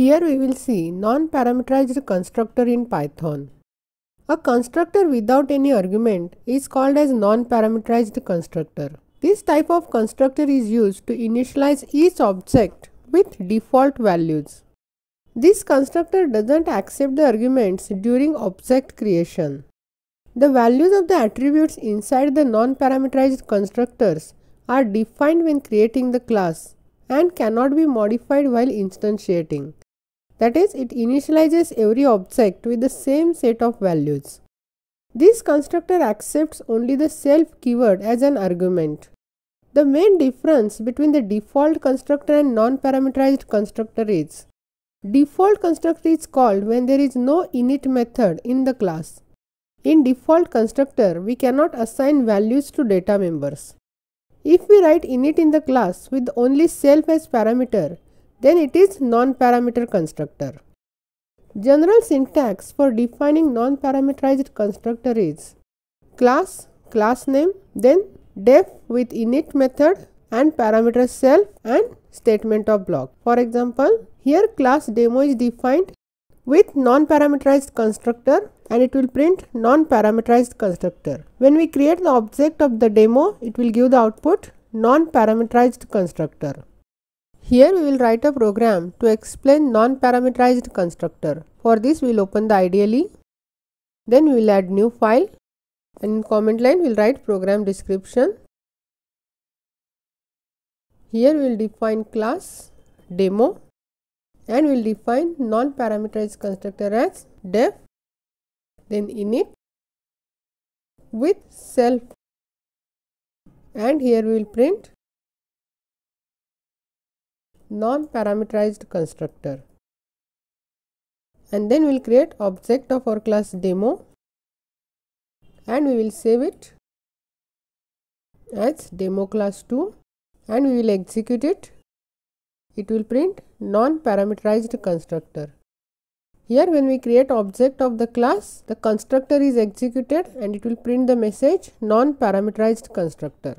Here we will see non-parameterized constructor in Python. A constructor without any argument is called as non-parameterized constructor. This type of constructor is used to initialize each object with default values. This constructor doesn't accept the arguments during object creation. The values of the attributes inside the non-parameterized constructors are defined when creating the class and cannot be modified while instantiating. That is, it initializes every object with the same set of values. This constructor accepts only the self keyword as an argument. The main difference between the default constructor and non-parameterized constructor is Default constructor is called when there is no init method in the class. In default constructor, we cannot assign values to data members. If we write init in the class with only self as parameter, then it is non-parameter constructor. General syntax for defining non-parameterized constructor is class, class name, then def with init method and parameter self and statement of block. For example, here class demo is defined with non-parameterized constructor and it will print non-parameterized constructor. When we create the object of the demo, it will give the output non-parameterized constructor. Here we will write a program to explain non-parameterized constructor. For this we will open the IDLE. Then we will add new file and in comment line we will write program description. Here we will define class demo and we will define non-parameterized constructor as def then init with self and here we will print non-parameterized constructor. And then we will create object of our class demo. And we will save it as demo class 2 and we will execute it. It will print non-parameterized constructor. Here when we create object of the class the constructor is executed and it will print the message non-parameterized constructor